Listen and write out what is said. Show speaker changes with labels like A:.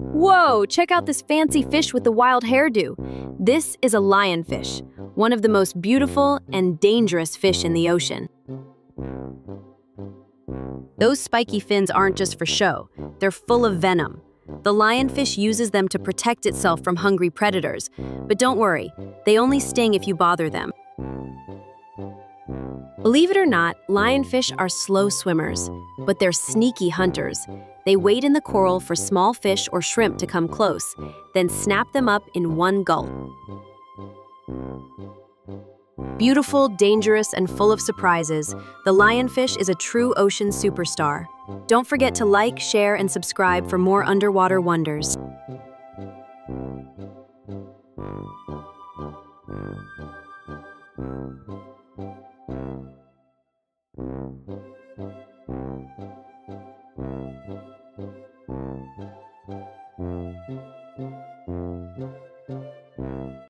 A: Whoa, check out this fancy fish with the wild hairdo. This is a lionfish, one of the most beautiful and dangerous fish in the ocean. Those spiky fins aren't just for show, they're full of venom. The lionfish uses them to protect itself from hungry predators. But don't worry, they only sting if you bother them. Mm-hmm. Believe it or not, lionfish are slow swimmers, but they're sneaky hunters. They wait in the coral for small fish or shrimp to come close, then snap them up in one gulp. Beautiful, dangerous, and full of surprises, the lionfish is a true ocean superstar. Don't forget to like, share, and subscribe for more underwater wonders. Mm-hmm.